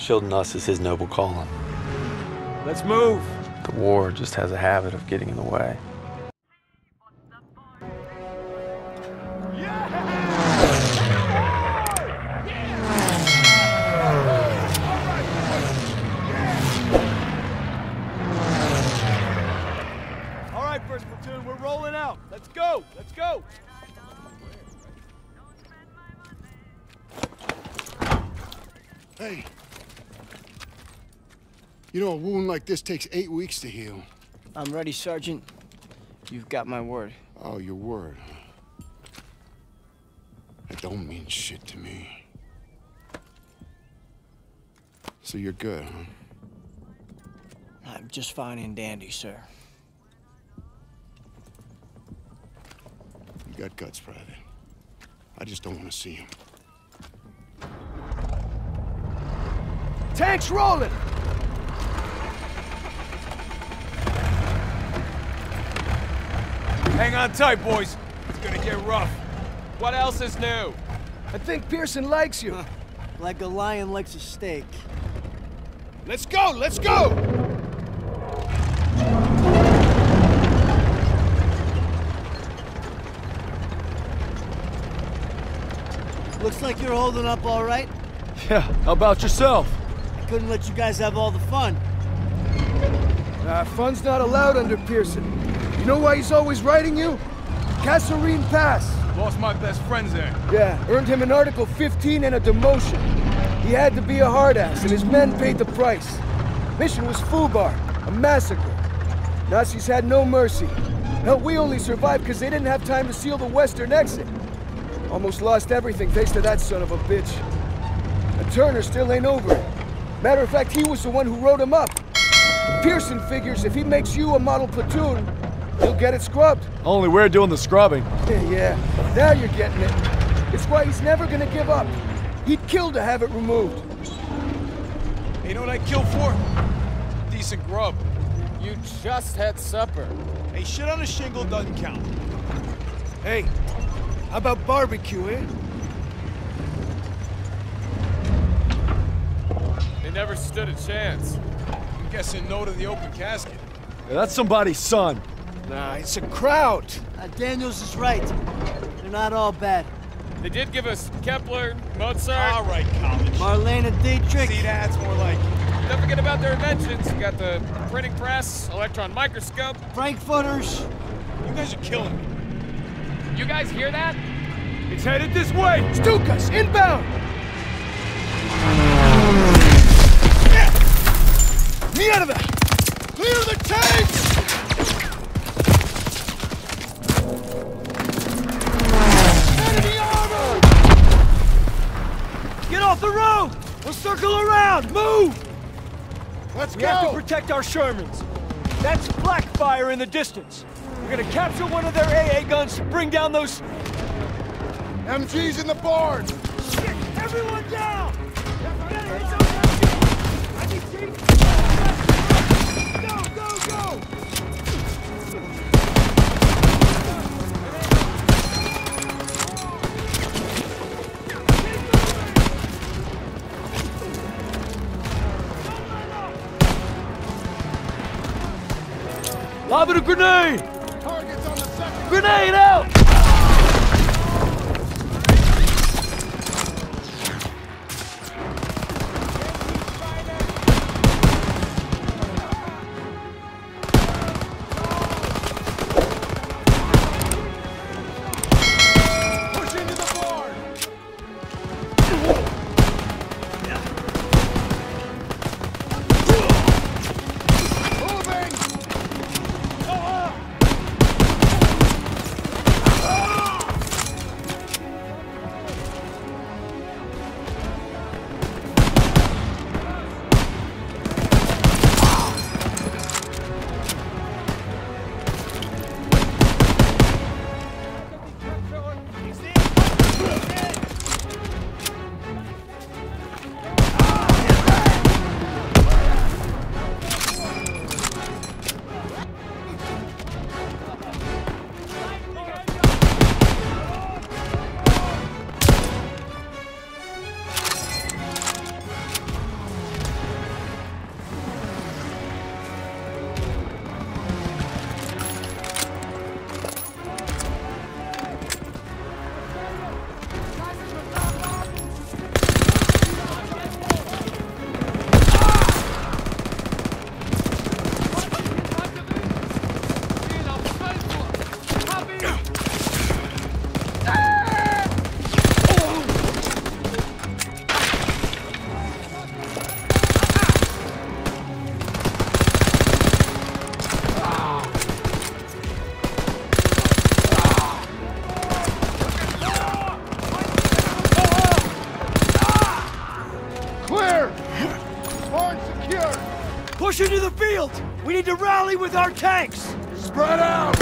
shielding us is his noble calling. Let's move. The war just has a habit of getting in the way. All right, first platoon, we're rolling out. Let's go. Let's go. Hey. You know, a wound like this takes eight weeks to heal. I'm ready, Sergeant. You've got my word. Oh, your word, huh? That don't mean shit to me. So you're good, huh? I'm just fine and dandy, sir. You got guts, Private. I just don't want to see them. Tanks rolling. Hang on tight, boys. It's gonna get rough. What else is new? I think Pierson likes you. Like a lion likes a steak. Let's go! Let's go! Looks like you're holding up all right. Yeah, how about yourself? I couldn't let you guys have all the fun. Uh, fun's not allowed under Pierson. You know why he's always writing you? Kasserine Pass. Lost my best friends there. Yeah, earned him an Article 15 and a demotion. He had to be a hard ass, and his men paid the price. Mission was Fubar, a massacre. Nazis had no mercy. Hell, we only survived because they didn't have time to seal the western exit. Almost lost everything thanks to that son of a bitch. And Turner still ain't over it. Matter of fact, he was the one who wrote him up. Pierson figures if he makes you a model platoon, he'll get it scrubbed. Only we're doing the scrubbing. yeah, now you're getting it. It's why he's never gonna give up. He'd kill to have it removed. Hey, you know what I kill for? Decent grub. You just had supper. Hey, shit on a shingle doesn't count. Hey, how about barbecue, eh? They never stood a chance. I'm guessing no to the open casket. Yeah, that's somebody's son. Nah, it's a Kraut. Uh, Daniels is right. They're not all bad. They did give us Kepler, Mozart. All right, college. Marlene Dietrich. See, that's more like it. Don't forget about their inventions. You got the printing press, electron microscope. Frankfurters. You guys are killing me. You guys hear that? It's headed this way. Stukas, inbound! Me out of there! Clear the tanks! Off the road! We'll circle around! Move! Let's We go! have to protect our Shermans. That's black fire in the distance. We're gonna capture one of their AA guns to bring down those... MG's in the barn! Shit! Everyone down! Lob it a grenade! Grenade out! rally with our tanks! Spread out!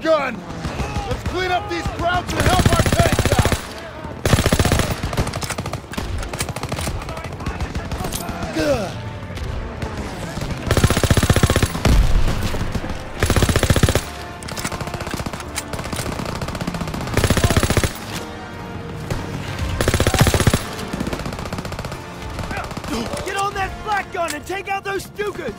gun! Let's clean up these Krauts and help our tanks out! Good. Get on that flak gun and take out those Stukas!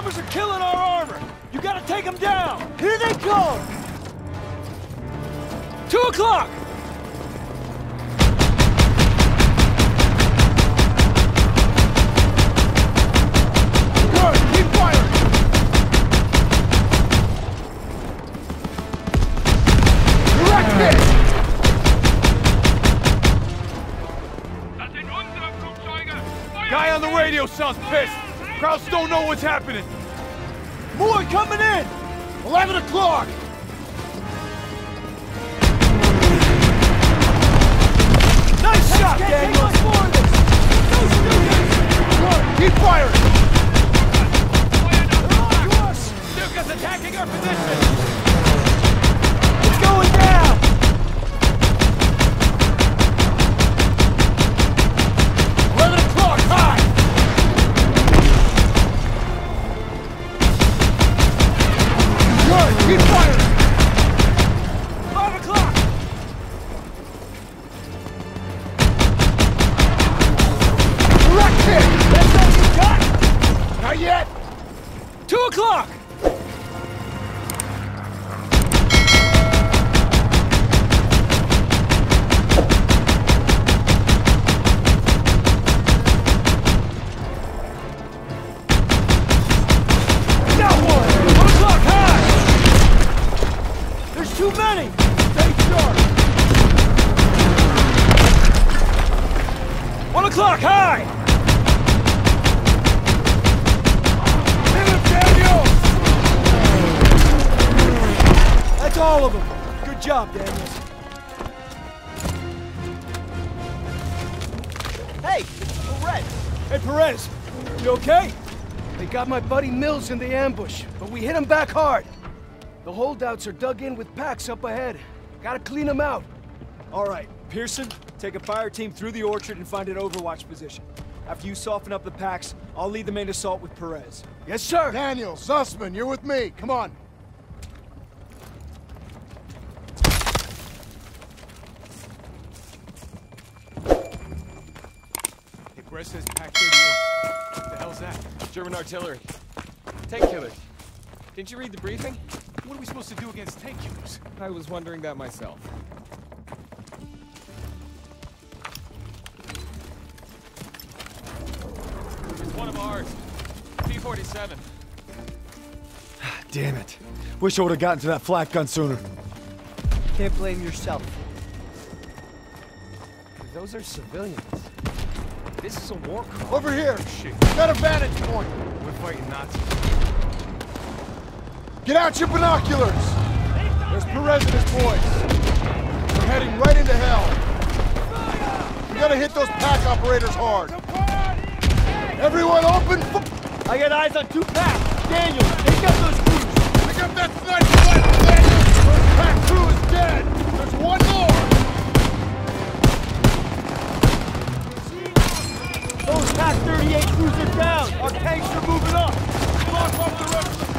bombers are killing our armor! You gotta take them down! Here they come! Two o'clock! Good! Keep firing! Direct! Guy on the radio sounds pissed! Krauts don't know what's happening. More coming in! 11 o'clock! Nice shot, Daniels! Keep firing! Stuka's attacking our position! Job, Daniels. Hey, Perez. Hey, Perez. You okay? They got my buddy Mills in the ambush, but we hit him back hard. The holdouts are dug in with packs up ahead. Gotta clean them out. All right, Pierson, take a fire team through the orchard and find an overwatch position. After you soften up the packs, I'll lead the main assault with Perez. Yes, sir. Daniel, Zussman, you're with me. Come on. Hey, Brett says Pak 38. What the hell's that? German artillery. Tank killers. Didn't you read the briefing? What are we supposed to do against tank killers? I was wondering that myself. It's one of ours. T-47. Damn it. Wish I would have gotten to that flak gun sooner. Can't blame yourself. Those are civilians. This is a war crime. Over here. Shit. Got a vantage point. We're fighting Nazis. Get out your binoculars. There's Perez and his boys. We're heading right into hell. We gotta hit those pack operators hard. Everyone open I got eyes on two packs. Daniel, take out those crews. Pick up that sniper rifle, Daniel! First pack crew is dead! There's one more! Pack 38 crews down. Our tanks are moving up. Lock off the rest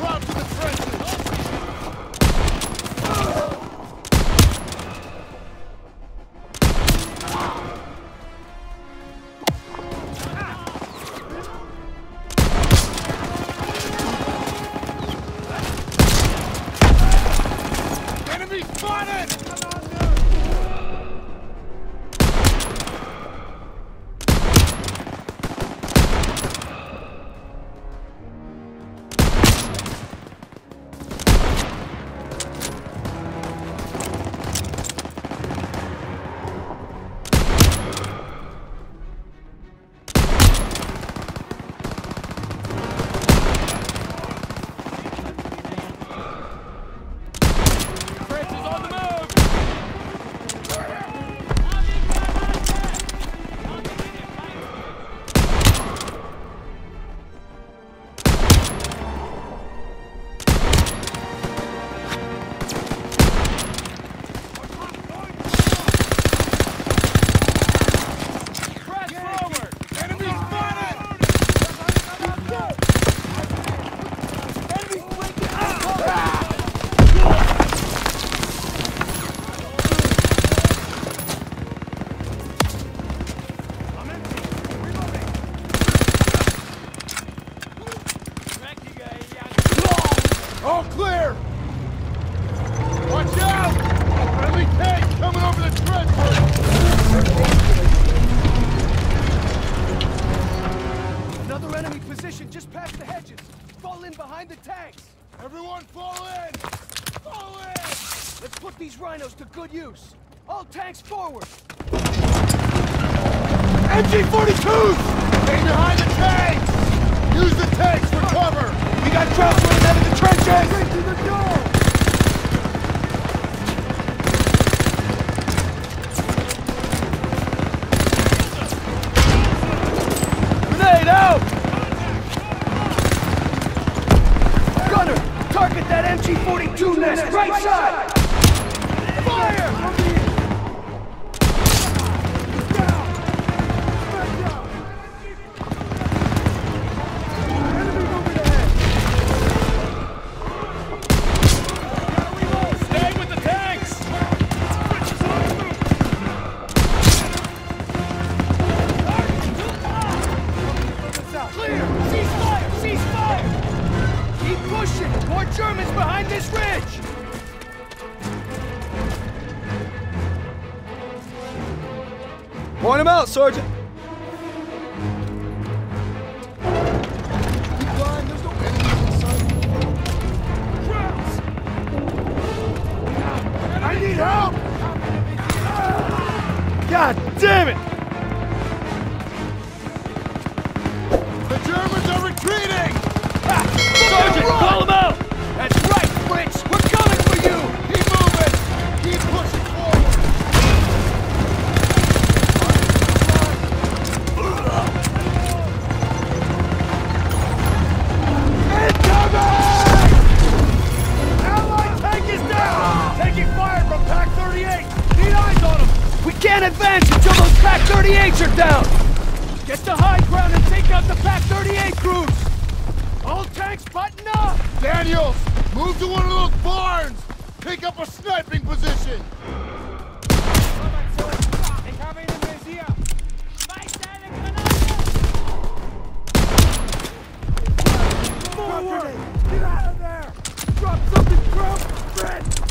just past the hedges. Fall in behind the tanks. Everyone fall in! Fall in! Let's put these rhinos to good use. All tanks forward! MG-42s! Stay behind the tanks! Use the tanks for cover! We got dropped to the end of the trenches! Straight through the door! sword. Get out of there! Drop something from Fred!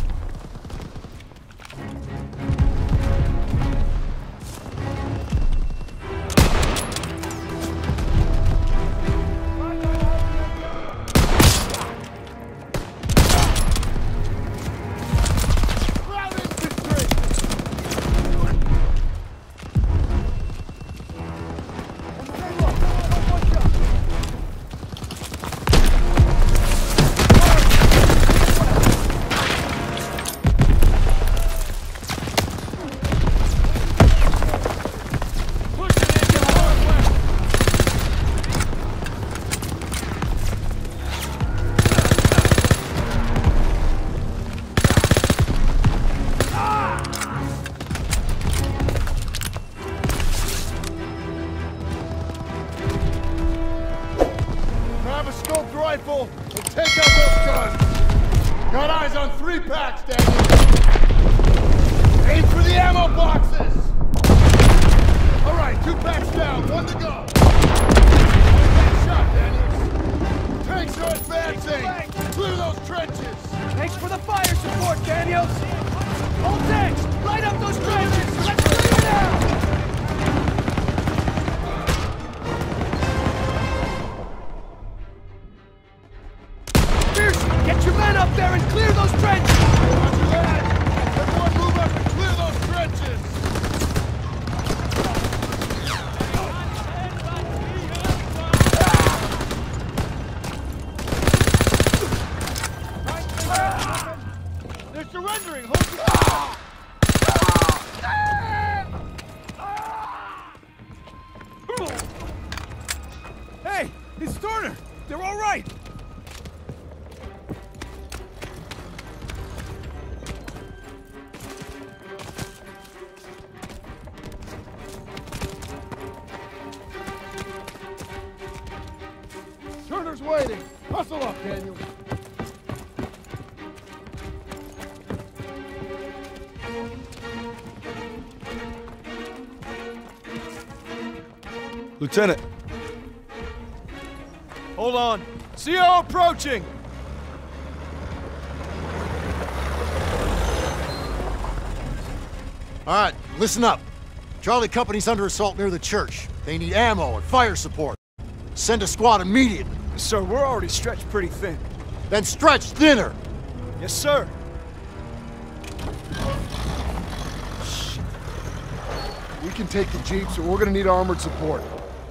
Lieutenant. Hold on. CO approaching! All right, listen up. Charlie Company's under assault near the church. They need ammo and fire support. Send a squad immediately. Sir, we're already stretched pretty thin. Then stretch thinner! Yes, sir. Shit. We can take the jeeps, but we're gonna need armored support.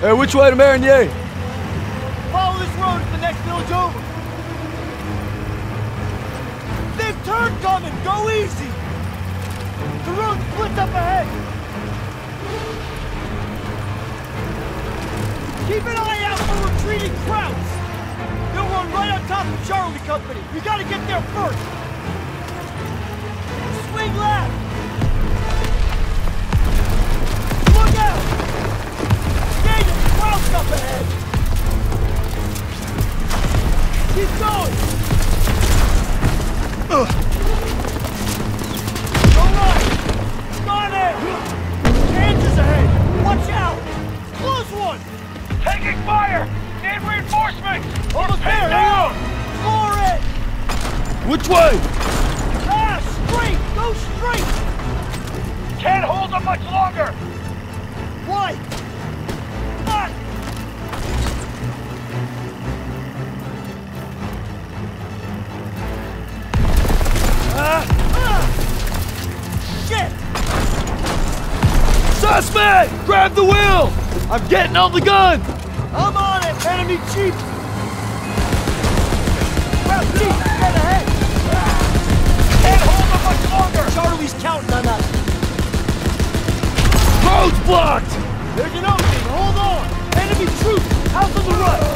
Hey, which way to Marigny? Follow this road to the next village over. Big turn coming! Go easy! The road splits up ahead! Keep an eye out for retreating Krauts. They'll run right on top of Charlie Company! We gotta get there first! Swing left! The wheel! I'm getting on the gun! I'm on it! Enemy chief! Grab chief! Get ahead! Can't hold them much longer! Charlie's counting on us! Road's blocked! There's an opening! Hold on! Enemy troops! Out on the right!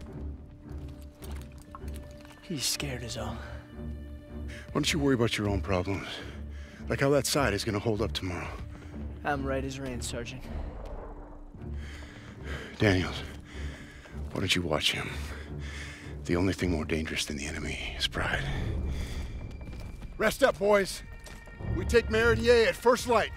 He's scared as all. Why don't you worry about your own problems? Like how that side is gonna hold up tomorrow. I'm right as rain, Sergeant. Daniels, why don't you watch him? The only thing more dangerous than the enemy is pride. Rest up, boys. We take Meridier at first light.